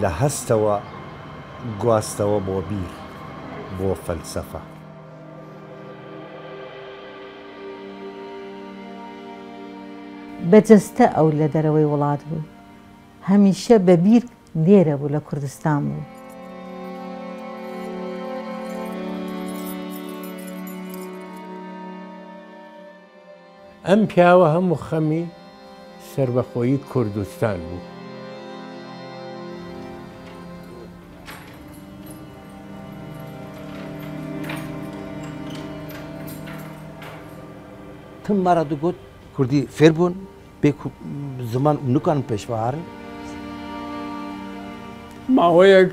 لە هەستەوە گواستەوە بۆ بیر، بۆ فەلسەفە. بە جەستە ئەو لە دەرەوەی وڵات بوو، هەمیشە بە بیر لێرە بوو، لە کوردستان بوو. ئەم پیاوە هەموو خەمی سەربەخۆیی کوردستان بوو. کم مرا دو گوت کوردی فێر بوون بێ زمان نوکان پێشوارن ماوەیەک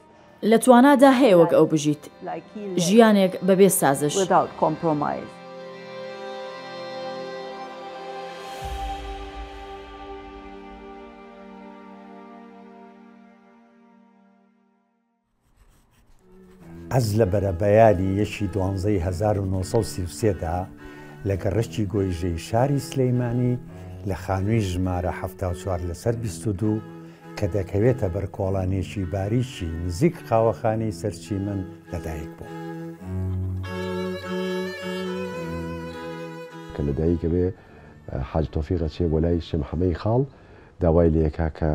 لە توانادا هەیە وەک ئەو بژیت. ژیانێک بەبێ سازش. عەز لە بەرەبەیانی یەکی دوانزەی هەزار و نۆ سەد و سی و سێ دا لە گەڕەکی گۆیژەی شاری سلەیمانی لە خانووی ژمارە حەفتا و چوار لەسەر بیست و دوو کە دەکەوێتە بەر کۆڵانێکی باریکی نزیک قاوەخانەی سەرچیمەن لەدایک بووم. کە لەدایک ئەبێ حاج تۆفیق ئەچێ بۆ لای شێ محەمەی خاڵ داوای لێکا کە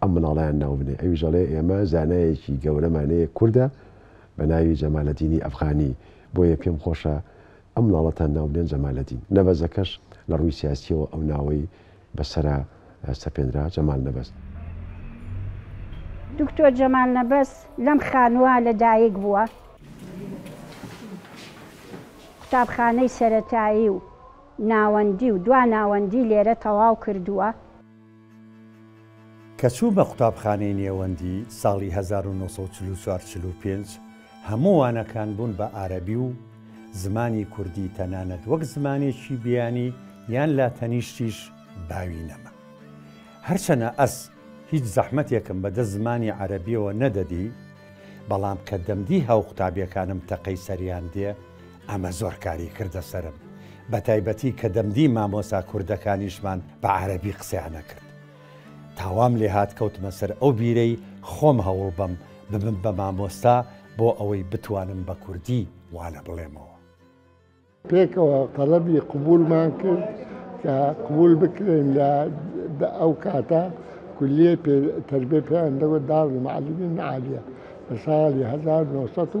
ئەم مناڵەیان ناو بنێ ئەویش ئەڵێ ئێمە زانایەکی گەورەمان هەیە کوردە بە ناوی جەمالەدینی ئەفغانی بۆیە پێم خۆشە ئەم مناڵەتان ناو بنێن جەمالەدین نەبەزەکەش لە ڕووی سیاسییەوە ئەو ناوەی بە سەرا سەپێنرا، جەمال نەبەز. دوکتۆر جەمال نەبەز لەم خانووە لە دایک بووە. قوتابخانەی سەرەتایی و ناوەندی و دوا ناوەندی لێرە تەواو کردووە. کە چوومە قوتابخانەی نێوەندی ساڵی هەزار و نۆ سەد و چل و چوار چل و پێنج هەموو وانەکان بوون بە ئارەبی و زمانی کوردی تەنانەت وەک زمانێکی بیانی یان لا تەنیشتیش باوی نەما هەرچەنە ئەز هیچ زەحمەتێکم بە دەست زمانی عەرەبیەوە نەدەدی بەڵام کە دەمدی هاوقوتابیەکانم تەقەی سەریان دێ ئەمە زۆر کاری کردە سەرم بە تایبەتی کە دەمدی مامۆسا کوردەکانیشمان بە عەرەبی قسەیان ئەکرد. تا وام لێ هات کەوتمە سەر ئەو بیرەی خۆم هەوڵ بەم ببم بە مامۆستا بۆ ئەوەی بتوانم بە کوردی وانە بڵێمەوە. پێکەوە تەڵەبی قبووڵمان کرد کە قبووڵ بکرێین لە ئەو کاتە کولیەی تەربێ پێیان دەگوت دار المعلمین العالیە لە ساڵی هەزار و نۆ سەد و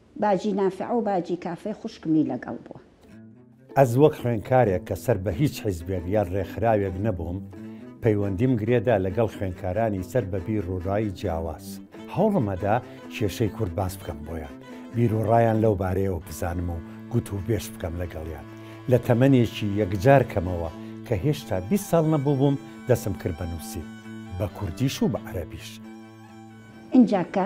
باجی نافعە و باجی کافەی خوشکمی لەگەڵ بووە. ئەز وەک خوێنکارێک کە سەر بە هیچ حیزبێک یان رێکخراوێک نەبووم، پەیوەندیم گرێدا لەگەڵ خوێنکارانی سەر بە بیر و رای جیاواز. هەوڵمەدا کێشەی کورد باس بکەم بۆیان، بیر و رایان لەو بارەیەوە بزانم و گوت و بێژ بکەم لەگەڵیان. لە تەمەنێکی یەکجار کەمەوە کە هێشتا بیست ساڵ نەبووبووم، دەستم کرد بە نووسین. بە کوردیش و بە عەرەبیش. ئینجا کە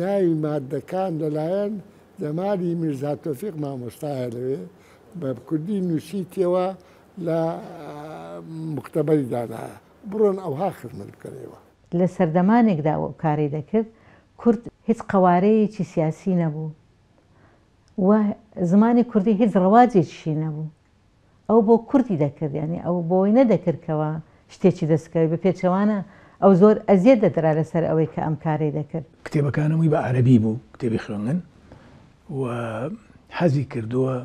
ناوی ماددەکان لەلایەن جەمالی میرزا تۆفیق مامۆستایە لەوێ بە کوردی نووسیتیەوە لە موختەبەری دانایە بڕۆن ئەوها خزمەت بکەنەوە. لە سەردەمانێکدا ئەو کارەی دەکرد کورد هیچ قەوارەیەکی سیاسی نەبوو و زمانی کوردی هیچ ڕەواجێکیشی نەبوو ئەو بۆ کوردی دەکرد یانی ئەو بۆی نەدەکرد کەوا شتێکی دەسکەوێت بە پێچەوانە ئەو زۆر ئەزیەت دەدرا لەسەر ئەوەی کە ئەم کارەی دەکرد. کتێبەکانموی بە عەرەبی بوو کتێبی خوێندن و حەزی کردووە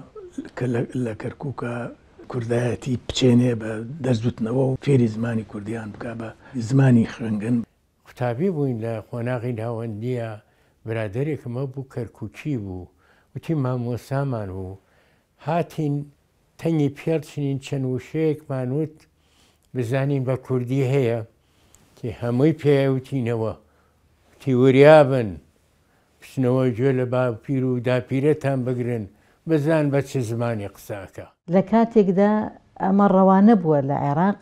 کە لە کەرکوکا کوردایەتی بچێنێ بە دەست وتنەوە و فێری زمانی کوردیان بکا بە زمانی خوێندن. قوتابی بووین لە قۆناغی ناوەندییا برادەرێکم هەبوو کەرکوکی بوو وتی مامۆستامان بوو هاتین تەنگی پێڵ چنین چەند وشەیەکمان وت بزانین بە کوردی هەیە تی هەمووی پێوتینەوە تی وریابن بچنەوە گوێ لە باپیر و داپیرەتان بگرن بزان بە چ زمانی قسە ئەکا. لە کاتێکدا ئەمە ڕەوانەبووە لە عێراق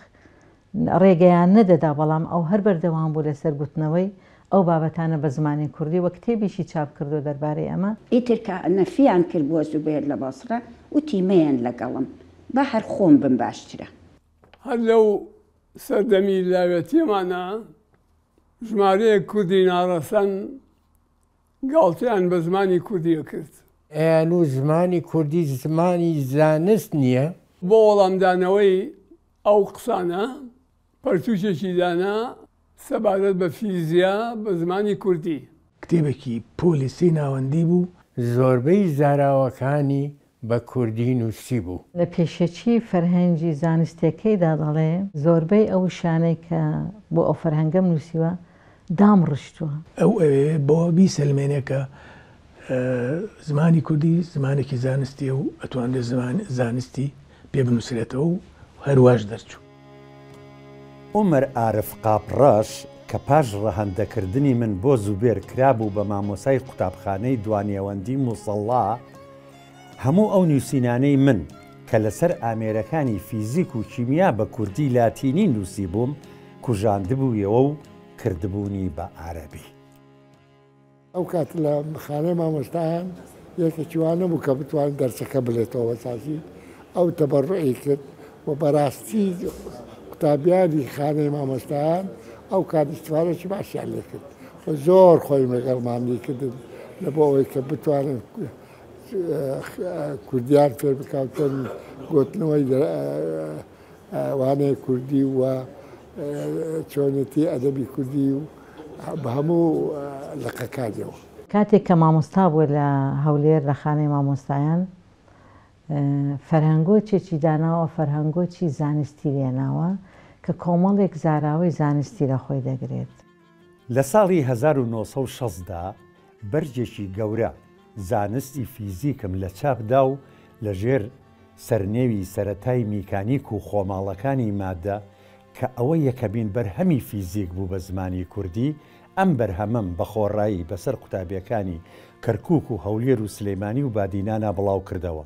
ڕێگەیان نەدەدا، بەڵام ئەو هەر بەردەوام بوو لەسەر گوتنەوەی ئەو بابەتانە بە زمانی کوردی و کتێبیشی چاپ کردووە دەربارەی ئەمە. ئیتر کە نەفیان کرد بۆ زوبێر لە بەسڕە، وتی، مەیەن لەگەڵم، با هەر خۆم بم باشترە. هەر لەو سەردەمی لاوێتییەمانە ژمارەیەک کوردی ناڕەسەن گاڵتەیان بە زمانی کوردی ئەکرد. ئەیانوت زمانی کوردی زمانی زانست نییە. بۆ وەڵامدانەوەی ئەو قسانە پەرتووکێکی دانا سەبارەت بە فیزیا بە زمانی کوردی. کتێبێکی پۆلی سێی ناوەندی بوو. زۆربەی زاراوەکانی بە کوردی نووسیبوو. لە پێشەکیی فەرهەنگی زانستییەکەیدا دەڵێ، زۆربەی ئەو وشانەی کە بۆ ئەو فەرهەنگەم نووسیوە، دامڕشتووە. ئەو ئەوێ بەوە بیسەلمێنێ کە زمانی کوردی زمانێکی زانستیە و ئەتوانرێ زمان زانستی پێ بنووسرێتەوە و هەر واش دەرچوو. عومەر عارف قاپڕەش کە پاش ڕەهەندەکردنی من بۆ زوبێر کرابوو بە مامۆسای قوتابخانەی دوانیەوەندی موسەڵا، هەموو ئەو نووسینانەی من کە لەسەر ئامێرەکانی فیزیک و کیمیا بە کوردی لاتینی نووسیبووم کوژاندبوویەوە و کردبوونی بە عەرەبی. ئەو کات لە خانەی مامۆستایان یەکێکی وا نەبوو کە بتوانێت دەرسەکە بلێتەوە بە چاکی، ئەو تەبەڕوعی کرد و بەراستی قوتابیانی خانەی مامۆستایان ئەو کات ئیستفادەکی باشیان لێ کرد و زۆر خۆیم لەگەڵ ماملێی کردن لە بۆ ئەوەی کە بتوانن کوردیان فێر بکا و چەند گۆتنەوەی وانەیە کوردی و چۆنێتی ئەدەبی کوردی و بە هەموو لقەکانیەوە. کاتێک کە مامۆستا بووە لە هەولێر لە خانەی مامۆستایان فەرهەنگۆچێکی داناوە، فەرهەنگۆچی زانستی لێناوە کە کۆمەڵێک زاراوەی زانستی لە خۆی دەگرێت. لە ساڵی هەزار و نۆ سەد و شەست دا بەرگێکی گەورە، زانستی فیزیکم لە چاپ دا و لە ژێر سەرنێوی سەرەتای میکانیک و خۆماڵەکانی ماددە کە ئەوە یەکەمین بەرهەمی فیزیک بوو بە زمانی کوردی، ئەم بەرهەمەم بە خۆڕایی بەسەر قوتابیەکانی کەرکوک و هەولێر و سلیمانی و بادینانا بڵاو کردەوە.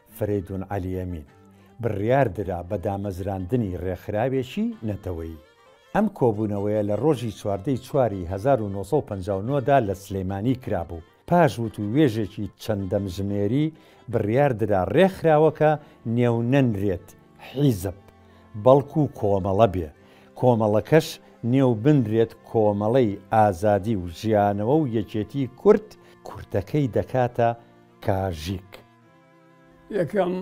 فەرەیدوون عەلی ئەمین، بڕیار درا بە دامەزراندنی ڕێکخراوێکی نەتەوەیی. ئەم کۆبوونەوەیە لە ڕۆژی چواردە ی چوار ی هەزار و نۆ سەد و پەنجا و نۆ دا لە سلێمانی کرابوو، پاش وتووێژێکی چەند دەمژمێری بڕیار درا ڕێکخراوەکە نێو نەنرێت حیزب، بەڵکو کۆمەڵە بێ، کۆمەڵەکەش نێو بنرێت کۆمەڵەی ئازادی و ژیانەوە و یەکێتی کورد، کوردەکەی دەکاتە کاژیک. یەکەم،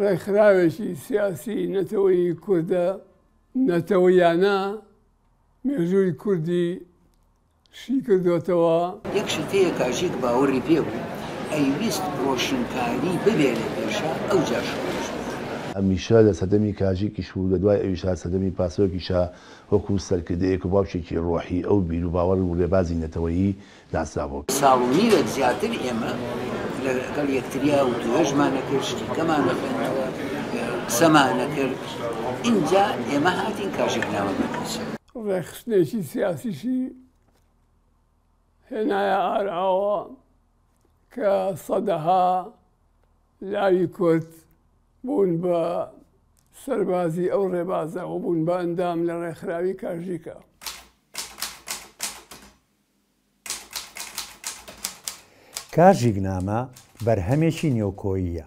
ڕێکخراوێکی سیاسی نەتەوەیی کوردە، نەتەوەییانە مێژووی کوردی شی کردۆتەوە. یەک شتەیە کاژیک باوەڕی پێ بوو، ئەیویست ڕۆشنکاری ببێ لە پێشا، ئەوجا شۆڕش بکا. هەمیشە لە سەردەمی کاژیکیش و لە دوای ئەویش تا سەردەمی پاسۆکیشا وەکوو سەرکردەیەک و باوکێکی ڕۆحی ئەو بیر و باوەڕ و ڕێبازی نەتەوەیی ناسراوە. ساڵ و نیوێک زیاتر ئێمە لەگەڵ یەکتریا و درێژمان نەکرد، شتی کەمان نەخوێندەوە، قسەمان نەکرد، ئینجا ئێمە هاتین کاژێرنامە بنووسین. ڕێکخستنێکی سیاسیشی هێنایە ئاراوە کە سەدەها لاوی کورد بوون بە سەربازی ئەو ڕێبازە و بوون بە ئەندام لە ڕێکخراوی کاژیکە. کاژیکنامە بەرهەمێکی نێوکۆییە.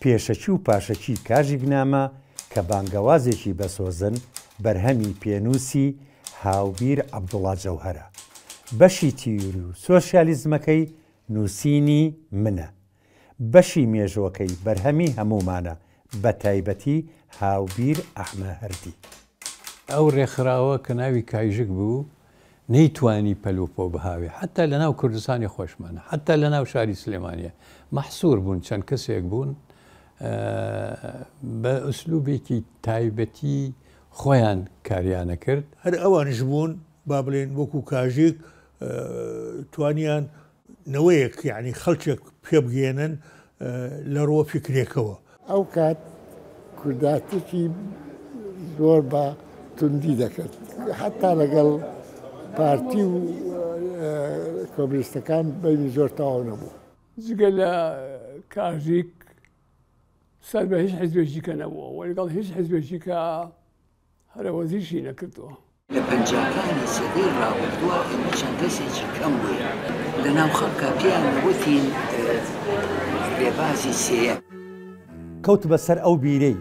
پێشەکی و پاشەکی کاژیکنامە کە بانگەوازێکی بەسۆزن، بەرهەمی پێنووسی هاوبیر عەبدوڵا جەوهەرە. بەشی تیوری و سۆشیالیزمەکەی نووسینی منە. بەشی مێژووەکەی بەرهەمی هەموومانە، بەتایبەتی هاوبیر ئەحمە هەردی. ئەو ڕێکخراوە کە ناوی کایژک بوو، نەیتوانی پەل و پۆ بهاوێ، حەتتا لە ناو کوردستانی خۆشمان، حەتتا لە ناو شاری سلێمانیە مەحسوور بوون، چەند کەسێک بوون بە ئسلووبێکی تایبەتی خۆیان کاریان ئەکرد. هەر ئەوانیش بوون، با بڵێین وەکوو کاژیک توانیان نەوەیەک یانی خەڵکێک پێبگەیەنن لە ڕووە فیکرێکەوە. ئەو کات کورداتیکی زۆر بە توندی دەکرد حەتا لەگەڵ پارتی و کۆمنیستەکان بەینی زۆر تەواو نەبوو. جگە لە کاژیک سەر بە هیچ حیزبێکی کە نەبووە و لەگەڵ هیچ حیزبێکی کە هەرەوەزیشی نەکردووە. لە پەنجاکانی سەدەی ڕابردووە ئێمە چەند کەسێکی کەم بووین لە ناو خەڵکا پێیان وتین ڕێبازی سێیەم. کەوتمە سەر ئەو بیرەی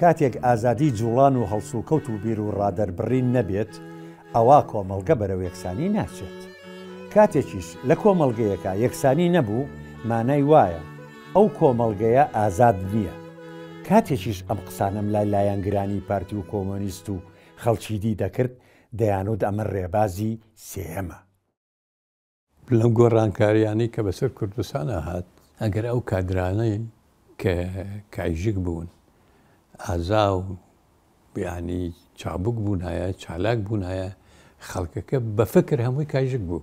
کاتێک ئازادیی جووڵان و هەڵسوکەوت و بیروڕادەربڕین نەبێت، ئەوا کۆمەڵگە بەرەو یەکسانی ناچێت. کاتێکیش لە کۆمەڵگەیەکا یەکسانی نەبوو، مانای وایە ئەو کۆمەڵگەیە ئازاد نییە. کاتێکیش ئەم قسانەم لای لایەنگرانی پارتی و کۆمۆنیست و خەڵکی دی دەکرد، دەیانوت ئەمە رێبازی سێیەمە. لەم گۆڕانکارییانەی کە بەسەر کوردستانا هات، ئەگەر ئەو کادرانەی کە کایژک بوون، ئازا و یانی چابوک بوونایە، چالاک بوونایە، خەڵکەکە بە فکر هەمووی کایژک بوو.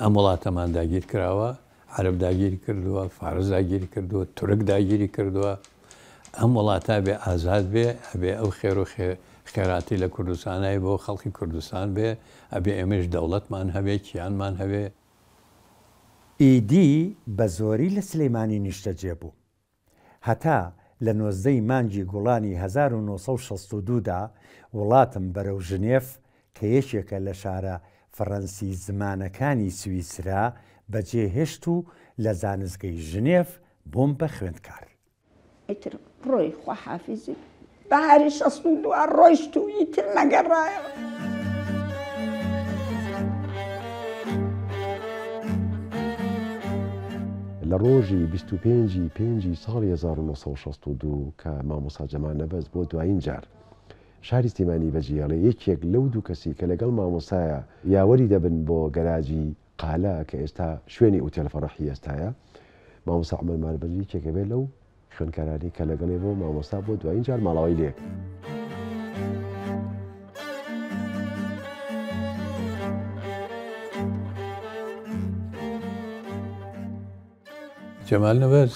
ئەم وڵاتەمان داگیر کراوە، عەرەب داگیری کردووە، فارس داگیری کردووە، تورک داگیری کردووە، ئەم وڵاتە ئەبێ ئازاد بێ، ئەبێ ئەو خێر و خێراتی لە کوردستانای بۆ خەڵکی کوردستان بێ، ئەبێ ئێمەیش دەوڵەتمان هەبێ، کیانمان هەبێ. ئیدی بە زۆری لە سلیمانی نیشتەجێ بوو. هەتا لە نۆزدە ی مانگی گوڵانی هەزار و نۆ سەد و شەست و دوو دا وڵاتم بەرەو ژنێف کە یەکێکە لە شارە فەڕەنسی زمانەکانی سویسرا بەجێ هێشت و لە زانستگەی ژنێف بووم بە خوێندکار. ئیتر ڕۆی خواحافیزی بەهاری شەست و دوو ڕۆیشت و ئیتر نەگەڕایەوە. لە ڕۆژی بیست و پێنجی پێنجی ساڵی هەزار و نۆ سەد و شەست و دوو کە مامۆستا جەمال نەبەز بۆ دوایین جار شاری سلێمانی بەجێهێڵێ یەکێک لەو دوو کەسی کە لەگەڵ مامۆستایە یاوەری دەبن بۆ گەراجی قالە کە ئێستا شوێنی ئوتێل فەڕەحی ئێستایە مامۆستا عومەر ماربەری یەکێکە بێت لەو خوێندکارانی کە لەگەڵی بوو مامۆستا بۆ دوایین جار ماڵاوای لێک. جەمال نەبەز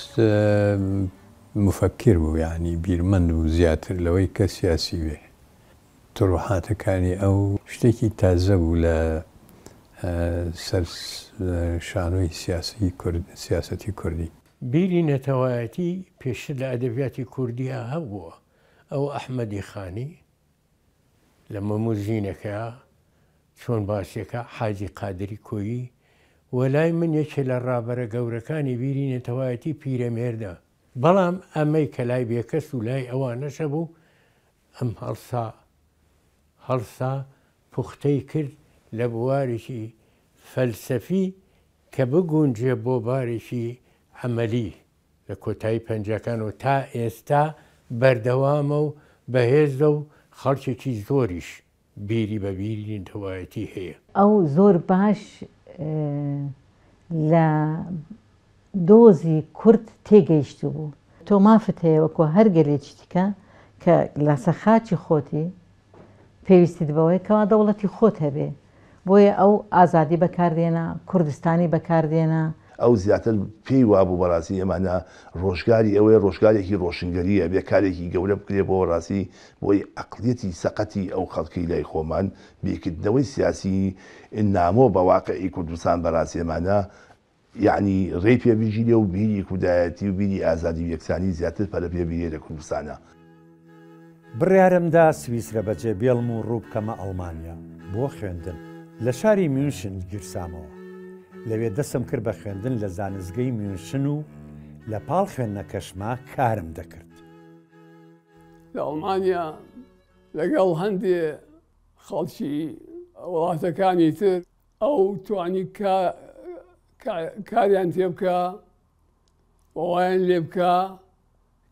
مفەکر بوو یعنی بیرمەند بوو زیاتر لەوەی کە سیاسی بێ تڕوحاتەکانی ئەو شتێکی تازە بوو لە سەر شانۆی سیاسی کورد سیاسەتی کوردی بیری نەتەوایەتی پێشتر لە ئەدەبیاتی کوردیا هەبووە، ئەو ئەحمەدی خانی لە مەمو زینەکەیا چۆن باسیەکا، حاجی قادری کۆیی وە لای من یەکێ لە ڕابەرە گەورەکانی بیری نەتەوایەتی پیرەمێردە، بەڵام ئەمەی کە لای بێکەس و لای ئەوانەش هەبوو ئەم هەڵسا هەڵسا پوختەی کرد لە بوارێکی فەلسەفی کە بگونجێ بۆ بارێکی عەمەلی لە کۆتایی پەنجاکانەوە تا ئێستا بەردەوامە و بەهێزە و خەڵکێکی زۆریش بیری بە بیری نەتەوایەتی هەیە. ئەو زۆر باش لە دۆزی کورد تێگەیشتبوو. تۆ مافت هەیە وەکوو هەر گەلێکی دیکە کە لەسەر خاکی خۆتی پێویستیت بەوەیە کەوا دەوڵەتی خۆت هەبێ بۆیە ئەو ئازادی بەکاردێنا کوردستانی بەکاردێنا. ئەو زیاتر پێی وابوو بەڕاستی ئەمانە ڕۆژگاری ئەوەیە ڕۆژگارێکی ڕۆشنگەری ئەبێ کارێکی گەورە بکرێ بۆ ڕاستی بۆی عەقڵیەتی سەقەتی ئەو خەڵکەی لای خۆمان بیکردنەوەی سیاسی نامۆ بە واقعی کوردستان بەڕاستی ئەمانە یەعنی رێی پێ بگیرێ و بیری کودایەتی و بیری ئازادی و یەکسانی زیاتر پەرە پێ بگرێ لە کوردستانا. بڕیارم دا سویسرە بەجێ بێڵم و روو بکەمە ئەڵمانیا بۆ خوێندن. لە شاری میونشن گیرسامەوە. لەوێ دەستم کرد بە خوێندن لە زانستگەی میونشن و لە پاڵ خوێندنەکەشما کارم دەکرد. لە ئەڵمانیا لەگەڵ هەندێ خەڵکی وڵاتەکانی تر ئەو توانی کاریان تێ بکە وەوایان لێ بکە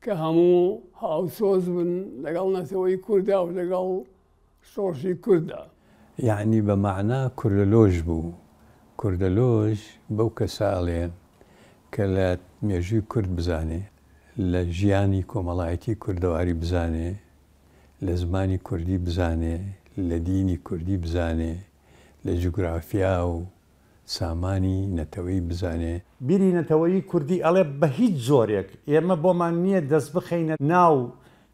کە هەموو هاوسۆز بن لەگەڵ نەتەوەی کووردا و لەگەڵ شۆڕشی کورددا. یەعنی بە مەعنا کوردەلۆژ بوو. کوردەلۆژ بەو کەسە ئەڵێن کە لە مێژووی کورد بزانێ، لە ژیانی کۆمەڵایەتی کوردەواری بزانێ، لە زمانی کوردی بزانێ، لە دینی کوردی بزانێ، لە جوگرافیا و سامانی نەتەوەی بزانێ. بیری نەتەوەی کوردی ئەڵێ بە هیچ جۆرێک ئێمە بۆمان نییە دەست بخەینە ناو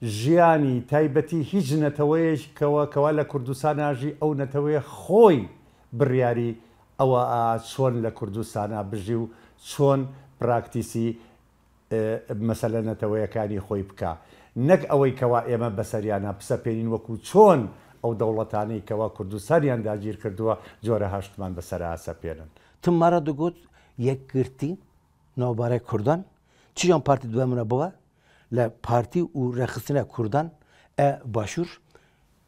ژیانی تایبەتی هیچ نەتەوەیەکەوە کەوا لە کوردستان ناژی، ئەو نەتەوەیە خۆی بڕیاری ئەوە ئا چۆن لە کوردستانا بژی و چۆن پراکتیسی مەسەلە نەتەوەیەکانی خۆی بکا نەک ئەوەی کەوا ئێمە بەسەریانا بسەپێنین وەکو چۆن ئەو دەوڵەتانەی کەوا کوردستانیان داگیر کردووە جۆرە هەشتمان بەسەرا سەپێنن. تم مارا دگوت یەکگرتی ناوبارای کوردان چ یان پارتی دوای منا بوە لە پارتی و رێکخستنە کوردان ئە باشور،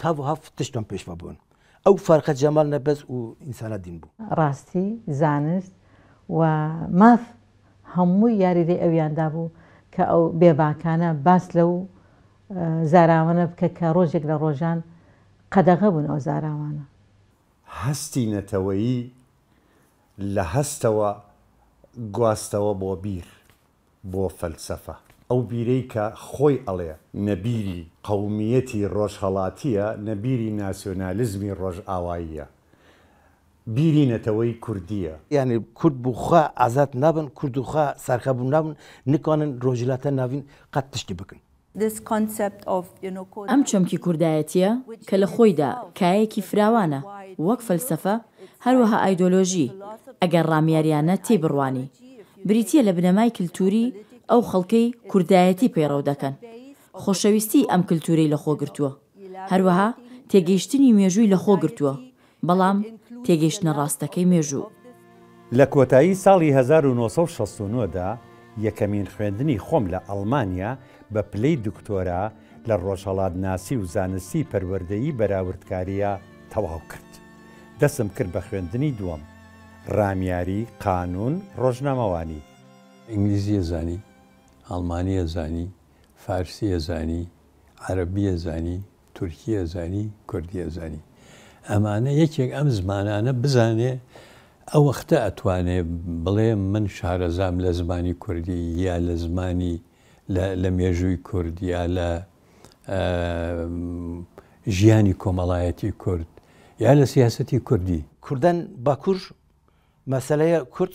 تاڤ و هەڤ تشتمان پێش ڤە بوون. ئەو فەرقە جەمال نەبەز و ئینسانا دین بوو. ڕاستی، زانست و ماف هەمووی یاریدەی ئەویاندا بوو کە ئەو بێباکانە باس لەو زاراوانە بکە کە ڕۆژێک لە ڕۆژان قەدەغە بوون ئەو زاراوانە. هەستی نەتەوەیی لە هەستەوە گواستەوە بۆ بیر. بۆ فەلسەفە. ئەو بیرەی کە خۆی ئەڵێ نە بیری قەومییەتی ڕۆژهەڵاتییە نە بیری ناسیۆنالیزمی ڕۆژئاواییە. بیری نەتەوەی کوردییە. یانی کورد بو خوا ئازاد نابن، کورد و خوا سەرخە بوون نابن، نتوانن ڕۆژهەلاتە ناڤین قەت پشتی بکن. ئەم چەمکی کوردایەتییە کە لە خۆیدا کایەیەکی فراوانە، وەک فەلسەفە، هەروەها ئایدۆلۆژی، ئەگەر ڕامیارییانە تێی بڕوانی، بریتییە لە بنەمای کلتووری ئەو خەڵکەی کوردایەتی پەیڕەو دەکەن، خۆشەویستیی ئەم کلتوورەی لەخۆ گرتووە، هەروەها تێگەیشتنی مێژووی لەخۆ گرتووە، بەڵام تێگەیشتنە ڕاستەکەی مێژوو. لە کۆتایی ساڵی هەزار و نۆ سەد و شەست و نۆ دا یەکەمین خوێندنی خۆم لە ئەڵمانیا بە پلەی دکتۆرا لە ڕۆژهەڵاتناسی و زانستی پەروەردەیی بەراوردکارییە تەواو کرد. دەستم کرد بە خوێندنی دووەم، ڕامیاری، قانوون، ڕۆژنامەوانی. ئینگلیزی ئەزانی، ئەڵمانی ئەزانی، فارسی ئەزانی، عەرەبی ئەزانی، تورکی ئەزانی کوردی ئەزانی ئەمانە یەکێک ئەم زمانانە بزانێ ئەوەختە ئەتوانێ بڵێ من شارەزام لە زمانی کوردی یا لە زمانی لە مێژووی کورد یا لە ژیانی کۆمەڵایەتی کورد یا لە سیاسەتی کوردی. کوردان باکور مەسەلەیە کورد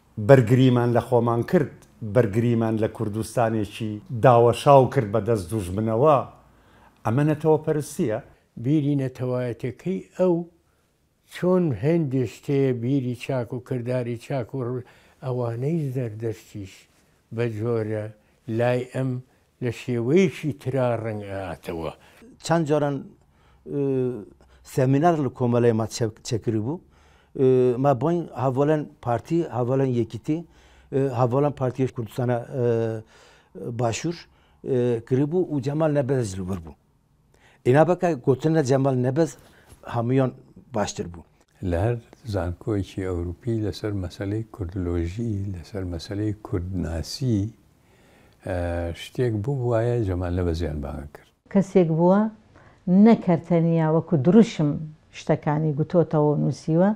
بەرگریمان لە خۆمان کرد، بەرگریمان لە کوردستانێکی داوەشاو کرد بە دەست دوژمنەوە، ئەمە نەتەوەپەرستییە؟ بیری نەتەوایەتەکەی ئەو چۆن هێندێ شتێ بیری چاک و کرداری چاک و ئەوانەی زەردەشتیش بە جۆرە لای ئەم لە شێوەیەکی ترا ڕەنگ ئەاتەوە. چەند جاران سێمینار لە کۆمەلەی ما چێکریبو، ما بوین هاڤالن پارتی، هاڤالن یەکیتی، هاڤالن پارتی کوردستان باشور کریبو و جەمال نەبەز لەوەر بو. ئینا بەکە گوتن لە جەمەل نەبەز هەمویان باشتر بوو. لە هەر زانکۆیەکی ئەوروپی لەسەر مەسەلەی کوردلۆژی لەسەر مەسەلەی کوردناسی شتێک ببوایە جەمال نەبەزیان بە ئەکرد. کەسێک بووە نەکەر تەنیا وەکو دروشم شتەکانی گوتۆتەوە و نوسیوە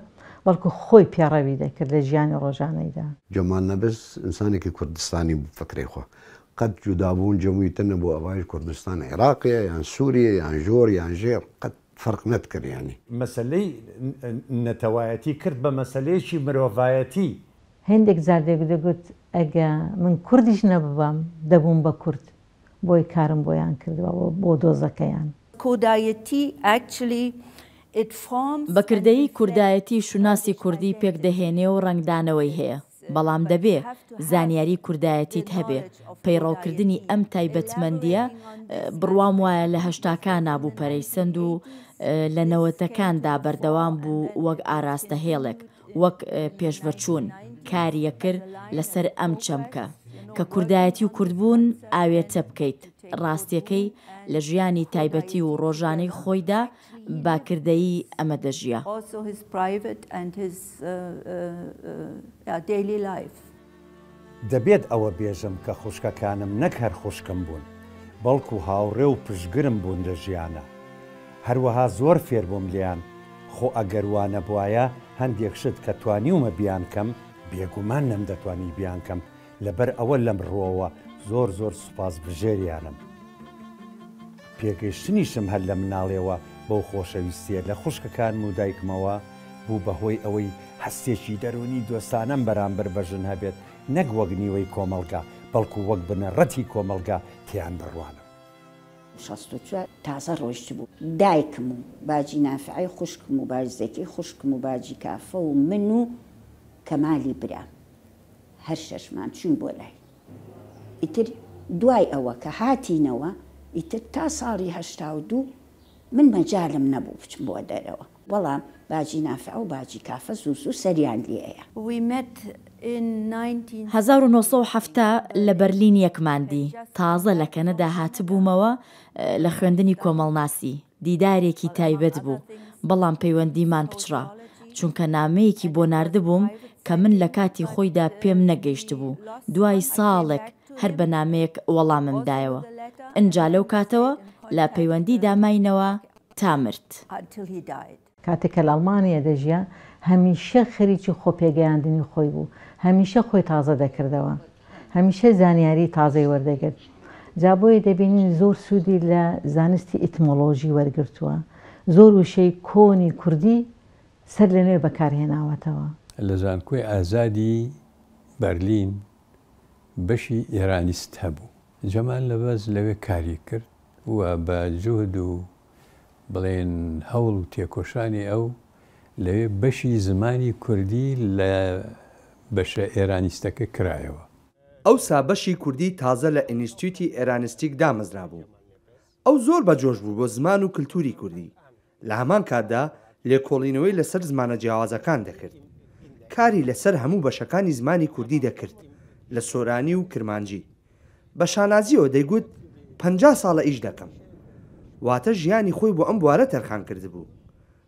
بەڵکو خۆی پێڕەوی دەکرد لە ژیانی ڕۆژانەیدا. جەمال نەبەز ئینسانێکی کوردستانی بوو فکرەی خۆ قەت جودابوون جەموی تر نەبوو ئەوایش کوردستان عیراقیە یان سوریە یان ژۆر یان ژێر قەت فەرق نەتکرد یانی. مەسەلەی نەتەوایەتی کرد بە مەسەلەیەکی مرۆڤایەتی. هێندێک جار دەک دەگوت ئەگە من کوردیش نەببام دەبووم بە کورد بۆی کارم بۆیان کردبا بۆ دۆزەکەیان. کوردایەتی actually it forms and بەکردەیی کوردایەتی شوناسی کوردی پێکدەهێنێ و ڕەنگدانەوەی هەیە. بەڵام دەبێ زانیاری کوردایەتیت هەبێ. پەیڕەوکردنی ئەم تایبەتمەندییە بڕوام وایە لە هەشتاکانا بوو پەرەیسەند و لە نەوەتەکاندا بەردەوام بوو وەک ئاراستە هێڵێک، وەک پێشڤەچوون کاریەکر لەسەر ئەم چەمکە کە کوردایەتی و کوردبوون ئاوێتە بکەیت. ڕاستیەکەی لە ژیانی تایبەتی و ڕۆژانەی خۆیدا بە کردەیی ئەمە دەژیا. دەبێت ئەوە بێژم کە خوشکەکانم نەک هەر خوشکم بوون، بەڵکو هاوڕێ و پشتگرم بوون لە ژیانا. هەروەها زۆر فێربووم لێیان، خۆ ئەگەر وا نەبوایە هەندێک شت کە توانیومە بیانکەم، بێگومان نەمدەتوانی بیانکەم. لەبەر ئەوە لەم ڕووەوە زۆر زۆر سوپاسبژێریانم. پێگەیشتنیشم هەر لە مناڵێوە بەو خۆشەویستییە لە خوشکەکانم و دایکمەوە بوو بە هۆی ئەوەی هەستێکی دەروونی دۆستانەم بەرامبەر بە ژن هەبێت نەک وەک نیوەی کۆمەڵگا بەڵکو وەک بنەڕەتی کۆمەڵگا تێیان بڕوانم. شەست و چوار تازە ڕۆیشتبوو دایکم و باجی نافعەی خوشکم و باجزەکیی خوشکم و باجی کافە و من و کەمالی برام، هەر شەشمان چووین بۆ لای. ئیتر دوای ئەوە کە هاتینەوە، ئیتر تا ساڵی هەشتا و دوو من مەجالم نەبوو بچمەوە دەرەوە. بەڵام باجی نافع و باجی کافە زوو زوو سەریان لێیە. هەزار و نۆ سەد و حەفتا لە بەرلین یەکمان دی. تازە لە کەنەدا هاتبوومەوە لە خوێندنی کۆمەڵناسی. دیدارێکی تایبەت بوو، بەڵام پەیوەندیمان پچڕا، چونکە نامەیەکی بۆ ناردبووم کە من لە کاتی خۆیدا پێم نەگەیشتبوو، دوای ساڵێک هەر بە نامەیەک وەڵامم دایەوە. ئنجا لەو کاتەوە لە پەیوەندیدا ماینەوە تا مرد. کاتێک کە لە ئەڵمانیا دەژیا، هەمیشە خەریکی خۆپێگەیاندنی خۆی بوو، هەمیشە خۆی تازە دەکردەوە، هەمیشە زانیاریی تازەی وەردەگرت. جا بۆیە دەبینین زۆر سوودی لە زانستی ئیتمۆلۆژی وەرگرتووە، زۆر وشەی کۆنی کوردی سەر لە نوێ بەکار هێناوەتەوە. لە زانکۆی ئازادی بەرلین بەشی ئێرانیست هەبوو. جەمال نەبەز لەوێ کاری کرد و بە جوهد و بڵێن هەوڵ و تێکۆشانی ئەو لەوێ بەشی زمانی کوردی لە بەشە ئێرانیستەکە کرایەوە. ئەوسا بەشی کوردی تازە لە ئینیستیوتی ئێرانیستیک دامەزرابوو. ئەو زۆر بە جۆش بوو بۆ زمان و کلتوری کوردی. لە هەمان کاتدا لێکۆڵینەوەی لە سەر زمانە جیاوازەکان دەکرد. کاری لە سەر هەموو بەشەکانی زمانی کوردی دەکرد لە سۆرانی و کرمانجی. بە شانازییەوە دەیگوت پەنجا ساڵە ئیش دەکەم، واتە ژیانی خۆی بۆ ئەم بوارە تەرخان کردبوو.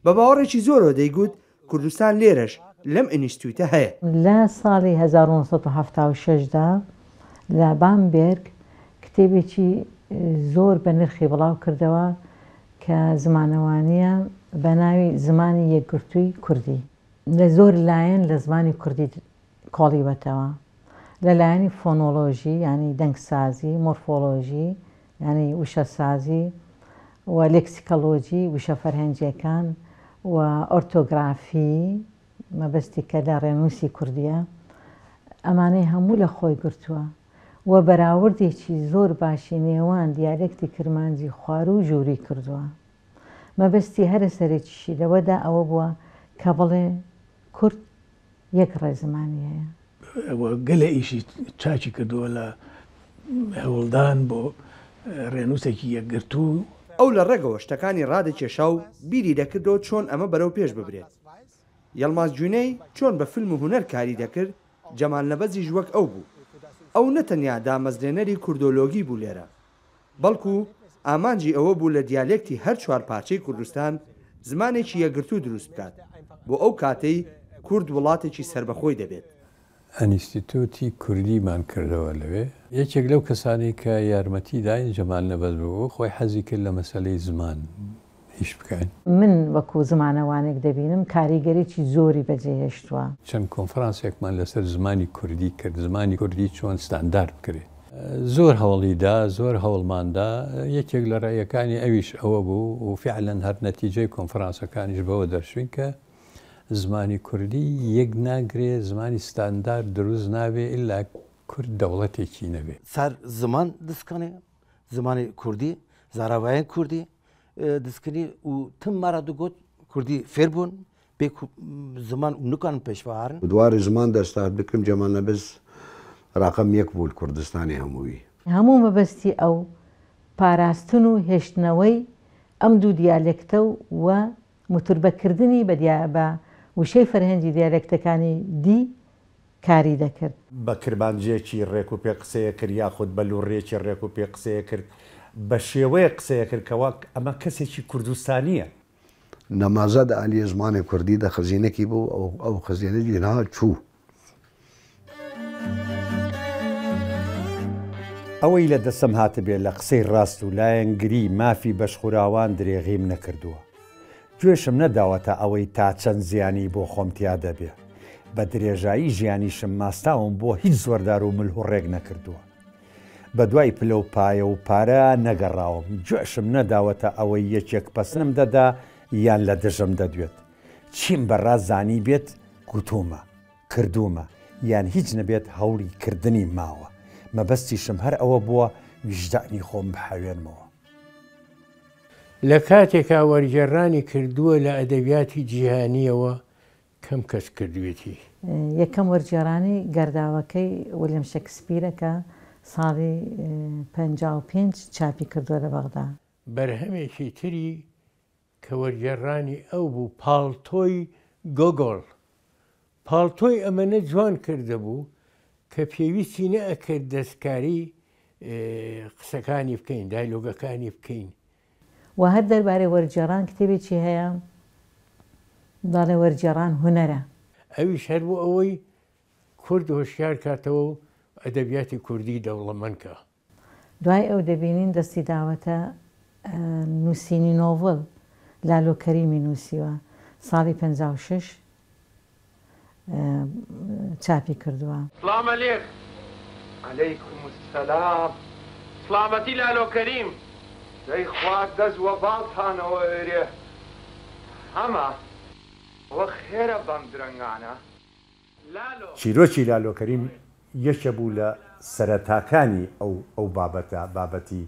بە باوەڕێکی زۆرەوە دەیگوت کوردستان لێرەش لەم ئینستتیوتە هەیە. لە ساڵی هەزار و نۆ سەد و حەفتا و شەش دا لە بامبێرگ کتێبێکی زۆر بە نرخی بڵاو کردەوە کە زمانەوانییە بە ناوی زمانی یەکگرتووی کوردی. لە زۆر لایەن لە زمانی کوردی کۆڵیوەتەوە لە لایەنی فۆنۆلۆژی یانی دەنگسازی، مۆرفۆلۆژی یانی وشەسازی و لێکسیکەلۆجی وشە فەرهەنگییەکان و ئۆرتۆگرافی مەبەستی کە لە ڕێنووسی کوردییە ئەمانەی هەموو لە خۆی گرتووە و بەراوردێکی زۆر باشی نێوان دیالێکتی کرمانجی خواروو و ژووری کردووە. مەبەستی هەرە سەرەکیشی لەوەدا ئەوە بووە کە بڵێ کورد یەک ڕێزمانی هەیە. و گەلێ ئیشی چاکی کردووە لە هەوڵدان بۆ ڕێنووسێکی یەکگرتوو. ئەو لە ڕێگەوە شتەکانی ڕادەکێشا و بیری دەکردەوە چۆن ئەمە بەرەو پێش ببرێت. یەڵماز جونەی چۆن بە فیلم و هونەر کاری دەکرد، جەمال نەبەزیش وەک ئەو بوو. ئەو نە تەنیا دامەزرێنەری کوردۆلۆگی بوو لێرە، بەڵکو ئامانجی ئەوە بوو لە دیالێکتی هەر چوار پارچەی کوردستان زمانێکی یەکگرتوو دروست بکات بۆ ئەو کاتەی کورد وڵاتێکی سەربەخۆی دەبێت. ئەنیستیتۆتی کوردی مان کردەوە لەوێ. یەکێک لەو کەسانەی کە یارمەتی داین جەمال نەبەز بوو، خۆی حەزی کرد لە مەسەلەی زمان. ئیش بکەن. من وەکو زمانەوانێک دەبینم کاریگەریی زۆری بەجێ هێشتوە. چەند کۆنفرانسێکمان لەسەر زمانی کوردی کرد، زمانی کوردی چۆن ستاندارد بکرێت. زۆر هەوڵی دا، زۆر هەوڵمان دا. یەکێک لە ڕێیەکانی ئەویش ئەوە بوو و فیعلەن هەر نەتیجەی کۆنفرانسەکانیش بەوە دەرچووین کە زمانی کوردی یەک ناگرێ، زمانی ستاندارد دروست نابێ ئیلا کورد دەوڵەتێکی نەبێ. سەر زمان دەسکەنێ، زمانی کوردی، زاراوەیان کوردی، دەستکردی و تم مارە دەگوت کوردی فێربوون پێ زمان و نوکان پێشوارن دوواری زمان دەستات بکرم جەمە نەبز ڕقم یەک بوول کوردستانی هەمووی. هەموو مەبەستی ئەو پاراستن و هێشتنەوەی ئەم دوو دیالێکتە و متوربەکردنی بە دیا بە وشەی فەرهەنگی دیالێکتەکانی دی کاری دەکرد. بە کرمانجێکی ڕێک و پێک قسەیە کرد یاخود بە لوڕییەکی ڕێک و پێک قسەیە کرد، بە شێوەیەک قسەیە کرد کە وەک ئەمە کەسێکی کوردستانییە. نەمازاد عەلیە زمانی کوردی دە خزینەکی بوو و ئەو خزینە جوینا چوو. ئەوەی لە دەسەم هاتبێ لە قسەی ڕاست و لایەنگری مافی بەشخوراوان درێغیم نەکردووە. گوێشم نەداوە تا ئەوەی تا چەند زیانی بۆ خۆم تیا دەبێ. بە درێژایی ژیانیشم ماستاوم بۆ هیچ زۆردار و ملهوڕێک نەکردووە. بە دوای پلە و پایە و پارە نەگەڕاوم، گوێشم نەداوە تا ئەوەی یەکێک پەسنم دەدا یان لە دژم دەدوێت. چیم بە ڕاست زانی بێت گوتوومە، کردوومە، یان هیچ نەبێت هەوڵی کردنیم ماوە، مەبەستیشم هەر ئەوە بووە ویژدانی خۆم بحەوێنمەوە. لە کاتێکا وەرگێڕانی کردووە لە ئەدەبیاتی جیهانییەوە کەم کەس کردوویەتی. یەکەم وەرگێڕانی گەڕداوەکەی ولیەم شەکسپیرە کە ساڵی پەنجا و پێنج چاپی کردووە لە بەغدا. بەرهەمێکی تری کە وەرگێڕانی ئەو بوو پاڵتۆی گۆگۆڵ پاڵتۆی ئەمەنە جوان کردبوو کە پێویستی نەئەکرد دەستکاری قسەکانی بکەین دایلۆگەکانی بکەین. وە هەر دەربارەی وەرگێڕان کتێبێکی هەیە دەڵێ وەرگێڕان هونەرە. ئەویش هەر بۆ ئەوەی کورد هۆشیار کاتەوە و ئەدەبیاتی کوردی دەوڵەمەند کا. دوای ئەو دەبینین دەستی داوەتە نووسینی نۆڤڵ، لالۆ کەریمی نووسیوە، ساڵی پەنجا و شەش چاپی کردووە. سڵام علیک. علیکم السلام. سڵامەتی لالۆ کەریم. دەی خوا دەست وەباڵتانەوە بێ. هەمە. ئەوە خێرە بەم درەنگانە. چیرۆکی لالۆ کەریم یەکێ بوو لە سەرەتاکانی ئەو ئەو بابەتە، بابەتی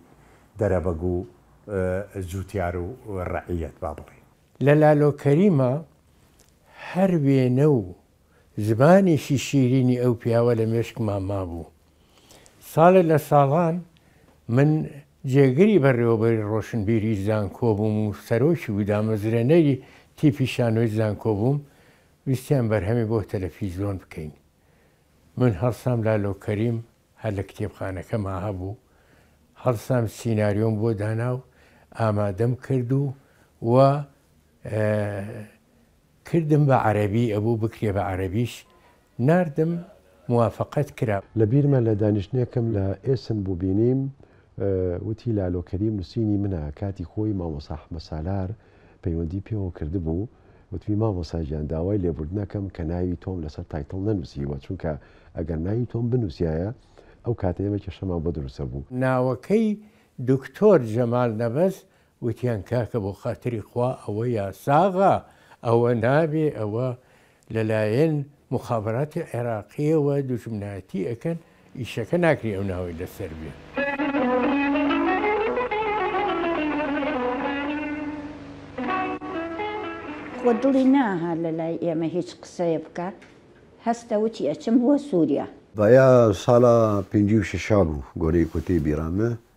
دەرەبەگ و جووتیار و ڕەعیەت با بڵێین. لە لالۆ کەریمە هەر وێنە و زمانێکی شیرینی ئەو پیاوە لە مێشکما مابوو. ساڵێ لە ساڵان من جێگری بەڕێوەبەری ڕۆشنبیریی زانکۆ بووم و سەرۆکی و دامەزرێنەری تیپی شانۆی زانکۆ بووم، ویستیان بەرهەمی بۆ تەلەفیزۆن بکەین من هەڵسام لالۆ کەریم هەر لە کتێبخانەکەما هەبوو هەڵسام سیناریۆم بۆ دانا و ئامادەم کرد و و کردم بە عەرەبی ئەبوو بکرێ بە عەرەبیش ناردم موافەقەت کرا. لە بیرمە لە دانیشتنێکم لە ئێسن بوو بینیم وتی لالۆ کەریم نوسینی منە کاتی خۆی مامۆسا حمە سالار پەیوەندی پێوە کردبوو وتمی مامۆسا گیان داوای لێبوردنەکەم کە ناوی تۆم لەسەر تایتڵ نەنوسیوە چونکە ئەگەر ناوی تۆم بنوسیایە ئەو کاتە ئێمە کێشەمان بۆ دروستە بوو. ناوەکەی دکتۆر جەمال نەبەز وتیان کاکە بۆ خاتری خوا ئەوە یاساغە ئەوە نابێ ئەوە لەلایەن موخابەراتی عێراقیەوە دوژمنایەتی ئەکەن ئیشەکە ناکری ئەو ناوەی لەسەر بێ. خۆ دڵی ناهات لە لای ئێمە هیچ قسەیە بکا هەستە وتی ئەچم بۆ سوریا. بایە سالا پینجی و شەشا بوو گۆرەی کوتی بیرامە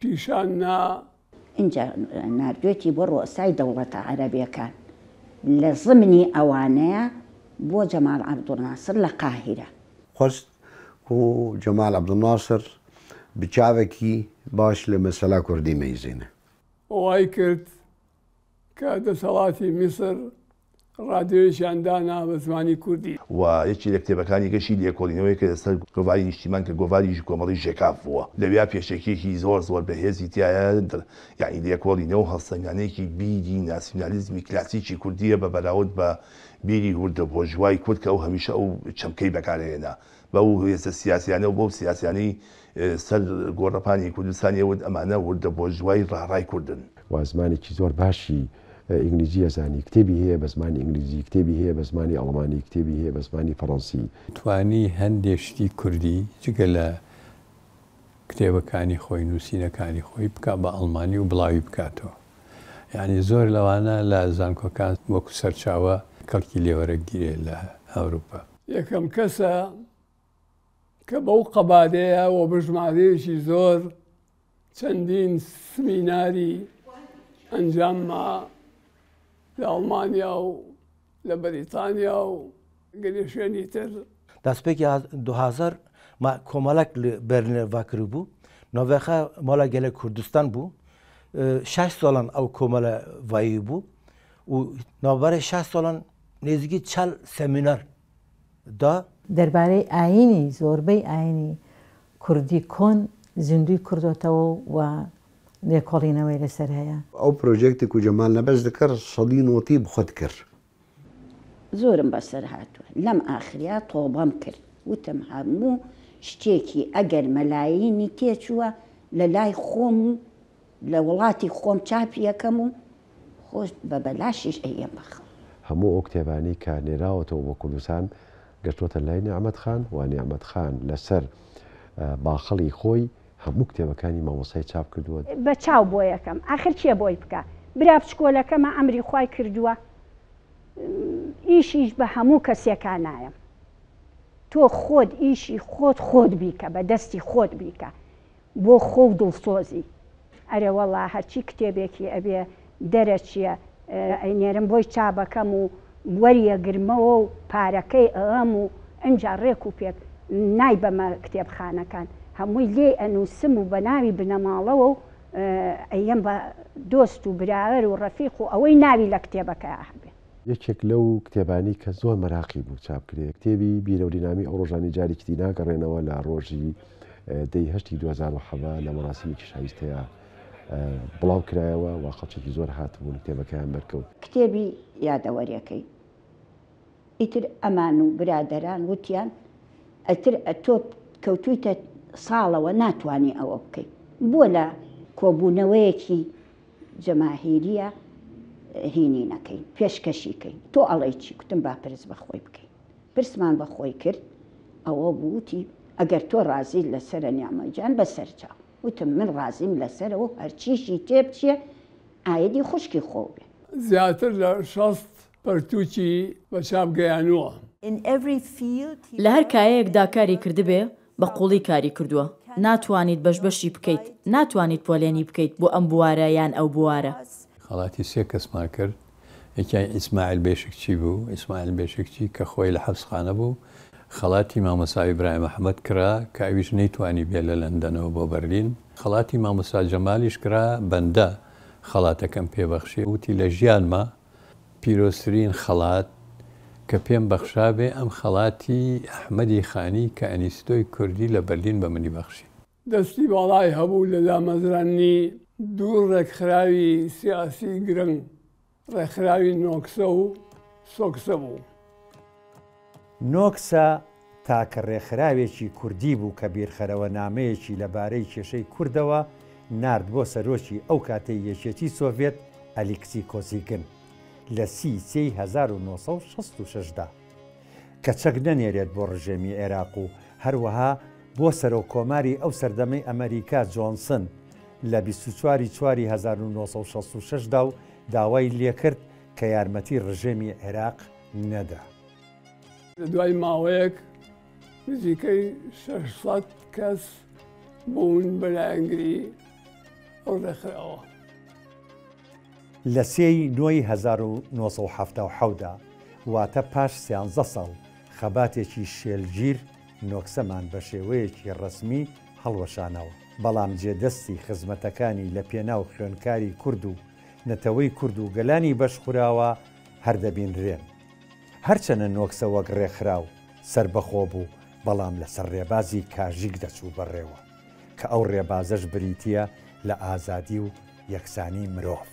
پیشان نا. ئینجا ناردوێتی بۆ ڕوئەسای دەوڵەتە عەرەبیەکان لە ضمنی ئەوانەیە بۆ جەمال عەبدولناسر لە قاهیرە. خواست کو جەمال عەبدولناسر بچاوەکی باش لە مەسەلە کوردی مەیزێنە. وای کرد کە دەسەڵاتی میسر ڕادیۆیشیان دانا بە زمانی کوردی. و یەکێ لە کتێبەکانی گەشی لێکۆڵینەوەی کردە سەر گۆڤاری نیشتیمان کە گۆڤاریی کۆمەڵەی ژێکاف بووە. لەویا پێشەکییەکی زۆر زۆر بەهێزی تیایە، یەعنی لێکۆڵینەوە و هەڵسەنگانێکی بیری ناسیونالیزمی کلاسیکی کوردییە بە بەراورد بە بیری هوردە بۆرژوای کورد کە ئەو هەمیشە ئەو چەمکەی بەکارئەهێنا بەو هێزە سیاسییانە و بەو سیاسییانەی سەر گۆڕەپانی کوردستانی ئەوت ئەمانە هوردە بۆرژوای ڕاڕای کوردن. و زمانێکی زۆر باشی ئینگلیزی ئەزانی کتێبی هەیە بە زمانی ئینگلیزی کتێبی هەیە بە زمانی ئەڵمانی کتێبی هەیە بە زمانی فەڕەنسی. توانی هەندێ شتی کوردی جگە لە کتێبەکانی خۆی نووسینەکانی خۆی بکا بە ئەڵمانی و بڵاوی بکاتەوە یانی زۆر لەوانە لە زانکۆکان وەکو سەرچاوە کەڵکی لێوەرەگیرێ لە ئەوروپا. یەکەم کەسە کە بەو قەبارەیە و بە ژمارەیەکی زۆر چەندین سمیناری ئەنجامما لە ئەڵمانیا و لە بەریتانیا و گەلێ شوێنی تر. دەستپێکی دوهەزار ما کۆمەڵەک لە بەرلینە وا کردبوو، نۆڤەخە ماڵە گەلە کوردستان بوو، شەش ساڵان ئەو کۆمەلە وایی بوو و ناوبارەی شەش ساڵان نێزیکی چەل سەمینار دا. دەربارەی ئایینی، زۆربەی ئایینی کوردی کۆن زیندووی کردۆتەوە و لێکۆڵینەوەی لەسەر هەیە. ئەو پرۆجێکتی کو جەمال نەبەز دکر سەدی نۆتی بخود کر. زۆرم بەسەر هاتوە لەم ئاخریا تۆبەم کرد وتم هەموو شتێکی ئەگەر مەلایینی تێچوە لەلای خۆم و. لە وڵاتی خۆم چاپی ئەکەم و خۆش بە بەلاشیش ئەیەم بە خەڵک. هەموو ئەو کتێبانەی کە نێراوەتەوە بۆ کوردستان گەشتووەتە لای نیعمەت خان و نیعمەت خان لە سەر باخەڵی خۆی هەموو کتێبەکانی مامۆستای چاپ کردووە. بە چاو بۆی ئەکەم ئاخر کێ بۆی بکا؟ برا بچکۆلەکەمە ئەمری خوای کردووە ئیشیش بە هەموو کەسێکا نایەم تۆ خۆت ئیشی خۆت خۆت بیکە بە دەستی خۆت بیکە بۆ خۆو دڵسۆزی. ئەرێ وەڵا هەرچی کتێبێکی ئەبێ دەرەچیە ئەینێرم بۆی چابەکەم و وەریەگرمەوە و پارەکەی ئەئەم و ئنجا ڕێک و پێک نایبەمە کتێبخانەکان هەمووی لێی ئەنوسم و بەناوی بنەماڵەوە و ئەیەم بە دۆست و برائەر و ڕەفیق و ئەوەی ناوی لە کتێبەکەیا هەبێ. یەکێک لەو کتێبانەی کە زۆر مەراقی بوو چاپ کرێ کتێبی بیرەوری نامی ئەو ڕۆژانەی جاریکتری ناگەڕێنەوە لە ڕۆژی. دەی هەشتی دو هەزار و حەڤە لە مەراسیمێکی شایستەیە بڵاو کرایەوە و خەڵکێکی زۆر هاتبوون کتێبەکەیان بەرکەوت. کتێبی یادەوەریەکەی ئیتر ئەمان و برادەران وتیان ئیتر تۆ کەوتویتە ساڵەوە ناتوانی ئەوە بکەی بۆ لە کۆبوونەوەیەکی جەماهیریە هینی نەکەین پێشکەشی کەین تۆ ئەڵێی چی گوتم با پرس بە خۆی بکەین. پرسمان بە خۆی کرد ئەوە بوو وتی ئەگەر تۆ ڕازیت لە سەرە نیعمە گیان بە سەر چاو وتم من ڕازیم لە سەرە و هەرچیشی تێ بچێ ئایدی خوشکی خۆو بێ. زیاتر لە شەست پەرتووکی بە چاپ گەیانووە. لە هەر کایەیەکدا کاری کردبێ بە قوڵی کاری کردووە. ناتوانیت بەش بەشی بکەیت. ناتوانیت پۆلێنی بکەیت بۆ ئەم بوارە یان ئەو بوارە. خەڵاتی سێ کەسمان کرد، یەکیان ئیسماعیل بێشکچی بوو، ئیسماعیل بێشکچی کە خۆی لە حەبسخانە بوو. خەڵاتی مامۆستا ئیبراهیم ئەحمەد کرا کە ئەویش نەیتوانی بێ لە لەندەنەوە بۆ بەرلین. خەڵاتی مامۆستا جەمالیش کرا، بەندە خەڵاتەکەم پێ بەخشی، وتی لە ژیانما پیرۆزترین خەڵات کە پێم بەخشرابێ ئەم خەڵاتی ئەحمەدی خانی کە ئەنیستۆی کوردی لە بەرلین بە منی بەخشی. دەستی باڵای هەبوو لە دامەزراندنی دوو ڕێکخراوی سیاسی گرنگ، ڕێکخراوی نۆکسە و سۆکسە بوو. نۆکسا تاکە ڕێکخراوێکی کوردی بوو کە بیرخەرەوە نامەیەکی لە بارەی کێشەی کوردەوە نارد بۆ سەرۆکی ئەو کاتەی یەکێتی سۆڤێت ئەلیکسی کۆزیگن لە سی ی هەزار و نۆ سەد و شەست و شەش دا کە چەک نەنێرێت بۆ ڕژێمی ئێراق و هەروەها بۆ سەرۆک کۆماری ئەو سەردەمەی ئەمەریکا جۆنسن لە بیست و چوار ی چوار ی هەزار و نۆ سەد و شەست و شەش دا و داوای لێکرد کە یارمەتی ڕژێمی ئێراق نەدا. لە دوای ماوەیەک نزیکەی شەش سەد کەس بوون بە لایەنگری ئەو ڕێکخراوە. لە سێی نۆی هەزار و نۆ سەد و حەفتا و حەوت دا، واتە پاش سیانزە ساڵ، خەباتێکی شێلگیر نۆکسەمان بە شێوەیەکی ڕەسمی هەڵوەشانەوە. بەڵام جێ دەستی خزمەتەکانی لە پێناو خوێنکاری کورد و نەتەوەی کورد و گەلانی بەشخوراوا هەر دەبینرێن. هەرچەنە نۆکسە وەک ڕێکخراو سەربەخۆ بوو، بەڵام لەسەر ڕێبازی کاژیک دەچوو بەڕێوە، کە ئەو ڕێبازەش بریتییە لە ئازادی و یەکسانی مرۆڤ.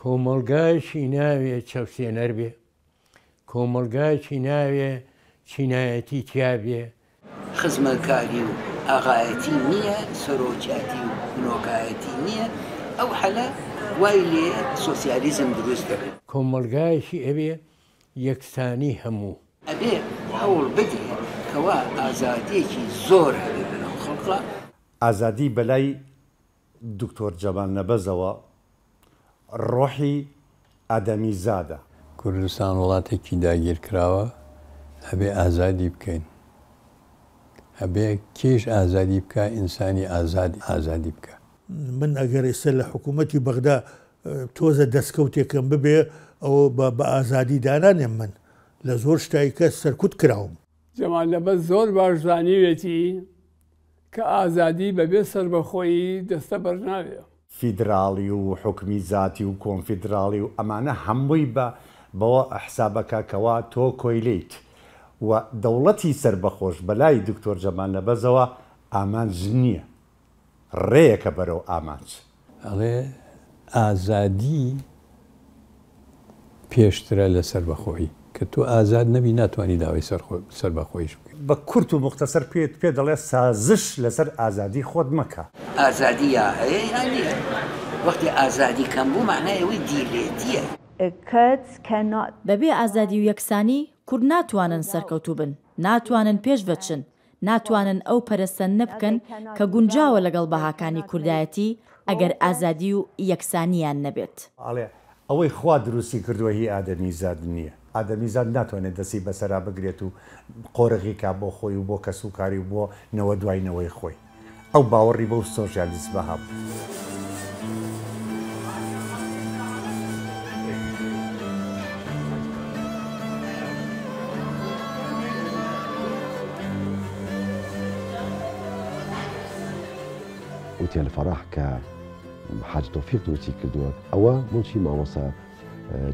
کۆمەڵگایەکی ناوێ چەوسێنەر بێ، کۆمەڵگایەکی ناوێ چینایەتی تیا بێ. خزمەتکاری و ئاغایەتی نییە، سەرۆکیاتی و مرۆکایەتی نییە، ئەو حەلە وای لێ سۆسیالیزم دروست دەبێ. کۆمەڵگایەکی ئەوێ یەکسانی هەموو. ئەبێ هەوڵ بدرێ کەوا ئازادیەکی زۆر هەبێ بەناو خەڵکا. ئازادی بەلای دکتۆر جەمال نەبەزەوە ڕۆحی ئادەمی زادە. کوردستان وڵاتێکی داگیرکراوە ئەبێ ئازادی بکەین ئەبێ کێیش ئازادی بکا ئینسانی ئازاد ئازادی بکا. من ئەگەر ئیستا لە حکومەتی بەغدا تۆزە دەسکەوتێکم ببێ ئەوە بە بە ئازادی دانانێم من لە زۆر شتایکە سەرکوت کراوم. جەمال نەبەز زۆر باش زانیوێتی کە ئازادی بەبێ سەربەخۆیی دەستەبەر نابێ. فیدراڵی و حوکمی زاتی و کۆنفیدراڵی و ئەمانە هەمووی بە بەوە حسابەکە کەوا تۆ کۆیلەیت و دەوڵەتی سەربەخۆش بەلای دکتۆر جەمال نەبەزەوە ئامانج نیە. ڕێیەکە بەرەو ئامانج. ئەڵێ ئازادی پێشترە لە سەربەخۆیی، کە تۆ ئازاد نەبی ناتوانی داوای سەربەخۆییش بکەی. بە کورت و موختەسەر پێت پێ دەڵێ سازش لەسەر ئازادی خۆت مەکە. ئازادی یا هەیە یا نییە. وەختی ئازادی کەم بوو مەعنای ئەوەی دیلێتییە. Kurds cannot. بەبێ ئازادی و یەکسانی، کورد ناتوانن سەرکەوتوو بن، ناتوانن پێشڤەچن، ناتوانن ئەو پەرەسەندنە بکەن کە گونجاوە لەگەڵ بەهاکانی کوردایەتی ئەگەر ئازادی و یەکسانییان نەبێت. ئەوەی خوا دروستی کردووە هی ئادەمیزاد نییە، ئادەمیزاد ناتوانێت دەستی بەسەرا بگرێت و قۆرغی کا بۆ خۆی و بۆ کەسوکاری و بۆ نەوە دوای نەوەی خۆی. ئەو باوەڕی بەو سۆشیالیزمە هەبوو. ئوتێل فەراح کە حاج تۆفیق دروستی کردووە ئەوە مڵکی مامۆسا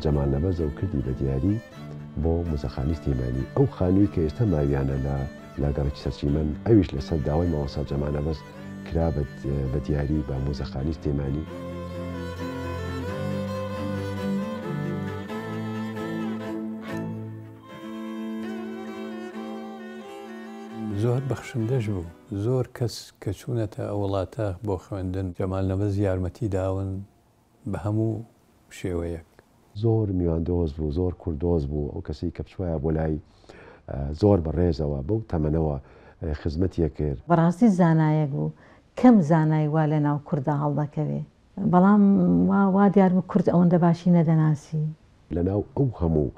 جەمال نەبەزە و کردی بە دیاری بۆ موزەخانی سلێمانی ئەو خانووی کە ئێستا ماویانە لە نا گەڕەکی سەرچیمەن ئەویش لەسەر داوای مامۆستا جەمانە بەس کرا بە دیاری بە موزەخانی سلێمانی. زۆر بەخشندەش بوو زۆر کەس کە چوونەتە ئەو وڵاتە بۆ خوێندن جەمال نەبەز یارمەتی داون بە هەموو شێوەیەک. زۆر میوان دۆست بوو زۆر کورد دۆست بوو ئەو کەسەی کە بچوایە بۆ لای زۆر بە ڕێزەوە بەو تەمەنەوە خزمەتی ئەکرد. بەڕاستی زانایەک بوو کەم زانای وا لە ناو کوردا هەڵدەکەوێ بەڵام وا وا دیار بوو کورد ئەوەندە باشی نەدەناسی لەناو ئەو هەموو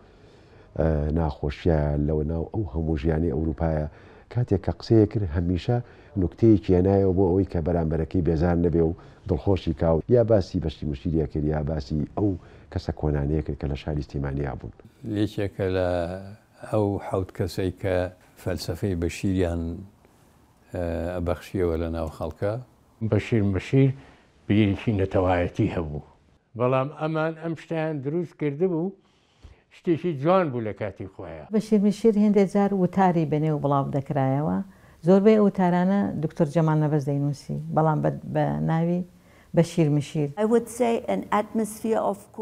ناخۆشیایە لەوناو ئەو هەموو ژیانی ئەوروپایە کاتێک کە قسەیە کرد هەمیشە نوکتەیەکی هێنایەوە بۆ ئەوەی کە بەرامبەرەکەی بێزار نەبێ و دڵخۆشی کا و یا باسی بەشتی مشیریە کرد یا باسی ئەو کەسە کۆنانەیە کرد کە لە شاری سلیمانیا بوون. یەکێکە لە ئەو حەوت کەسەی کە فەلسەفەی بەشیریان بەخشیەوە لەناو خەڵکە. بەشیر مشیر بریکی نەتەوایەتی هەبوو. بەڵام ئەمان ئەم شتەیان دروست کردبوو شتێکی جوان بوو لە کاتی خۆیا. بەشیر میشیر هێندێ جار وتاری بە نێو بڵاو دەکرایەوە، زۆربەی ئەو وتارانە دوکتور جەمال نەبەز دەینووسی، بەڵام بە بە ناوی بەشیر میشیر.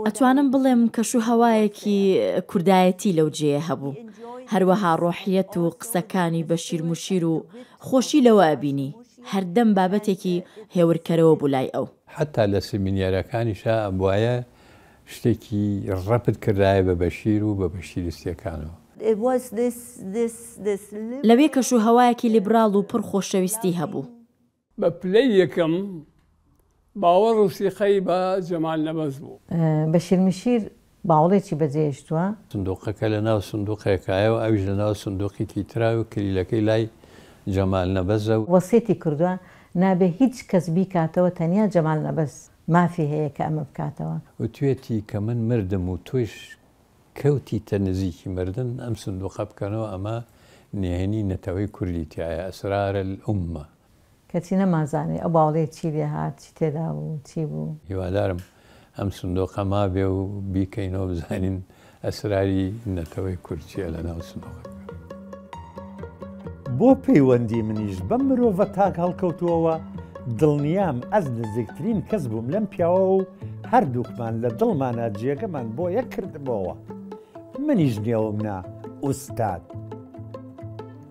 ئەتوانم بڵێم کەش و هەوایەکی کوردایەتی لەو جێیە هەبوو، هەروەها ڕۆحیەت و قسەکانی بەشیر موشیر و خۆشی لەوە ئەبینی، هەردەم بابەتێکی هێورکەرەوە بوو لای ئەو. حەتا لە سمینێرەکانیشا ئەبوایە شتێکی ڕەپت کردایە بە بەشیر و بە بەشیریستیەکانەوە. لەوێ کەش و هەوایەکی لیبراڵ و پڕ خۆشەویستی هەبوو. بە پلەی یەکەم باوەڕ و سیقەی بە جەمال نەبەز بوو. بەشیر مشیر باوڵێکی بەجێهێشتووە. سندووقەکە لە ناو سندووقێکایە و ئەویش لە ناو سندووقێکی ترا و کلیلەکەی لای جەمال نەبەزە و. وەسێتی کردووە نابێ هیچ کەس بیکاتەوە تەنیا جەمال نەبەز مافی هەیە کە ئەمە بکاتەوە. وتویەتی کە من مردم و تۆیش کەوتیتە نزیکی مردن ئەم سندووقە بکەنەوە ئەمە نهێنی نەتەوەی کوردی تیایە، اسرار الامە. کەچی نەمانزانی ئەو باوەڵەی چی لێ هات چی تێدا بوو چی بوو. هیوادارم ئەم سندوقە مابێ و بیکەینەوە بزانین ئەسراری نەتەوەی کورد چیە لە ناو سندوقەکە. بۆ پەیوەندی منیش بەم مرۆڤە تاک هەڵکەوتووەوە دڵنیام ئەز نزیکترین کەس بووم لەم پیاوە و هەردووکمان لە دڵمانا جێگەمان بۆ یەک کردبۆوە منیش نێوم نا ئوستاد.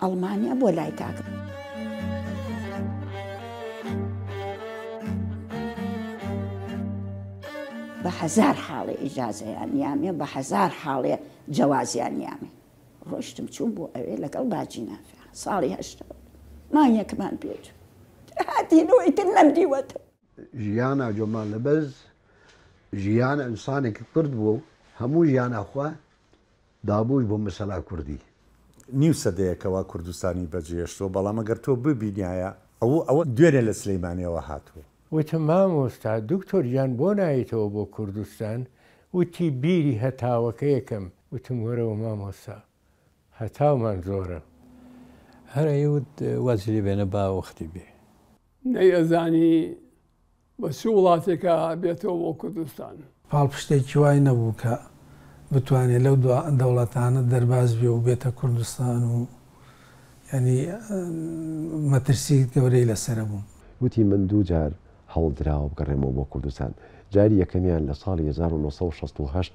ئەڵمانیا بۆ لای تاک. بە هەزار حاڵێ ئیجازەیان یامێ بە هەزار حاڵێ جەوازیان یامێ ڕۆشتم چوون بۆ ئەوێ لەگەڵ باجی نافێ ساڵی هەشتا مانگێکمان پێچوو هاتینەوەی تر نەمدیوەتەوە ژیان ئاجۆمان لە بەز ژیان ئینسانێکی کورد بوو هەموو ژیان ئەخوا دابووش بۆ مەسەلا کوردی. نیو سەدەیەکەوە کوردستانی بەجێهێشتووە بەڵام ئەگەر تۆ ببینیایە ئەوو ئەوە دوێنێ لە سلیمانیەوە هاتووە. وتم مامۆستا دکتۆر گیان بۆ نایتەوە بۆ کوردستان وتی بیری هەتاوەکەیەکەم وتم وەرەوە مامۆستا هەتاومان زۆرە. هەر ئەیوت وازی لێبێنە با وەختی بێ. نەیئەزانی و چ وڵاتێکا بێتەوە بۆ کوردستان. پاڵپشتێکی وای نەبوو کە بتوانێ لەو دەوڵەتانە دەرباز بێ و بێتە کوردستان و یانی مەترسی گەورەی لەسەر بوو. وتی، من دوو جار هەوڵدراوە بگەڕێمەوە بۆ کوردستان. جاری یەکەمیان لە ساڵی هەزار و نۆ سەد و شەست و هەشت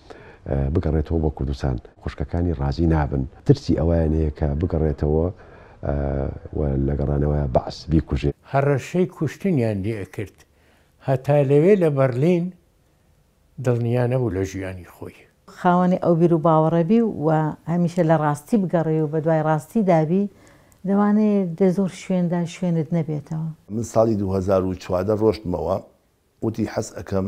بگەڕێتەوە بۆ کوردستان. خوشکەکانی ڕازی نابن، ترسی ئەوەیان هەیە کە بگەڕێتەوە و لە گەڕانەوە بەعس بیکوژێ. هەڕەشەی کوشتنیان لێ ئەکرد. هەتا لەوێ لە بەڕلین دڵنیا نەبوو لە ژیانی خۆی. خاوەنی ئەو بیروباوەڕە بی و هەمیشە لە ڕاستی بگەڕێی و بە دوای ڕاستیدا بی، لەوانەیە لە زۆر شوێندا شوێنت نەبێتەوە. من ساڵی دوو هەزار و چواردە ڕۆشتمەوە، وتی حەز ئەکەم.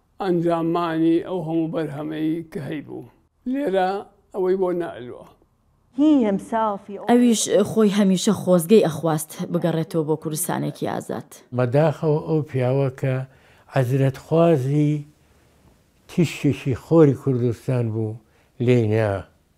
ئەندامانی ئەو هەموو بەرهەمەی کە هەیبوو. لێرە ئەوەی بۆ نەئەلۆ. ئەویش خۆی هەمیشە خۆزگەی ئەخواست بگەڕێتەوە بۆ کوردستانێکی ئازاد. بەداخەوە ئەو پیاوە کە عەزرەتخوازی تیشکێکی خۆری کوردستان بوو لێی نا.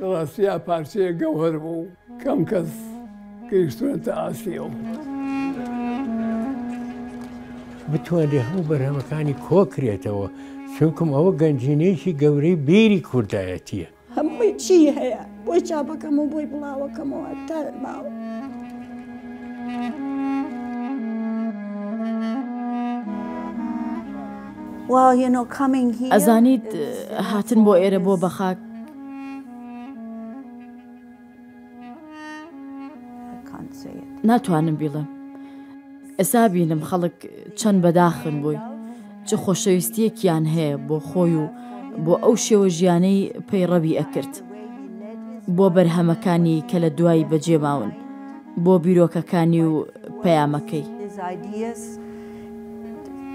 لە ڕاستیا پارچەیە گەوهەر بوو کەم کەس گەیشتونەتە ئاستی ئەو. بتوانرێ هەموو بەرهەمەکانی کۆکرێتەوە چونکم ئەوە گەنجینەیەکی گەورەی بیری کوردایەتیە هەمووی چی هەیە بۆی چاپەکەم و بۆی بڵاوەکەمەوە تا ماوە. ئەزانیت هاتن بۆ ئێرە بۆ بەخاک ناتوانم بیڵم ئێستا بینم خەڵک چەند بەداخن بووی چ خۆشەویستیەکیان هەیە بۆ خۆی و بۆ ئەو شێوە ژیانەی پەیڕەوی ئەکرد بۆ بەرهەمەکانی کە لە دوای بەجێماون بۆ بیرۆکەکانی و پەیامەکەی.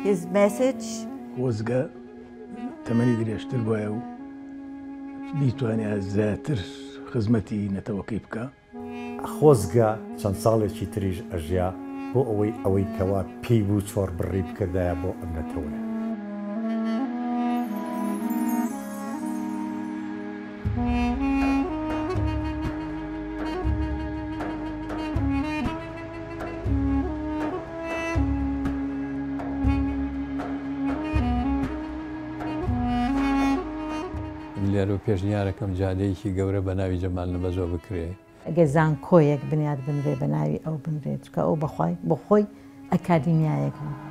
His message. خۆزگە تەمەنی درێژتر بوایە و بیتوانیا زیاتر خزمەتی نەتەوەکەی بکا. خۆزگە چەند ساڵێکی تریش ئەژیا بۆ ئەوەی ئەوەی کەوا پێی بوو چۆڕ بڕی بکردایە بۆ ئەم نەتەوەیە. لێرەوە پێشنیارەکەم جادەیەکی گەورە بە ناوی جەمال نەبەزۆ بکرێ. ئەگەر زانکۆیەک بنیات بنرێ بە ناوی ئەو بنرێ چونکە ئەو بە خۆی ئەکادیمیایەک بوو.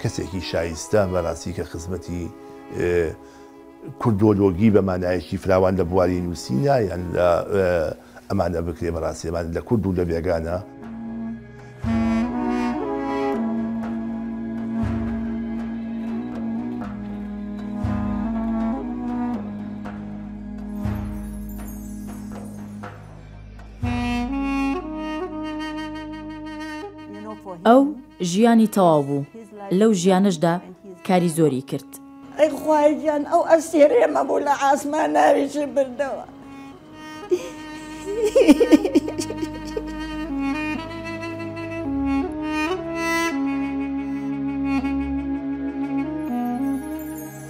کەسێکی شایستە بەراستی کە خزمەتی کوردۆلۆگی بە مانایەکی فراوان لە بواری نوسینە یان لە ئەمانە بکرێ بەراستی ئەمان لە کورد و لە بێگانە. ئەو ژیانی تەواو بوو لەو ژیانەشدا کاری زۆری کرد. ئەی خوایە گیان ئەو ئەستێرەیە مەبوو لە ئاسمان ناویشی بردەوە.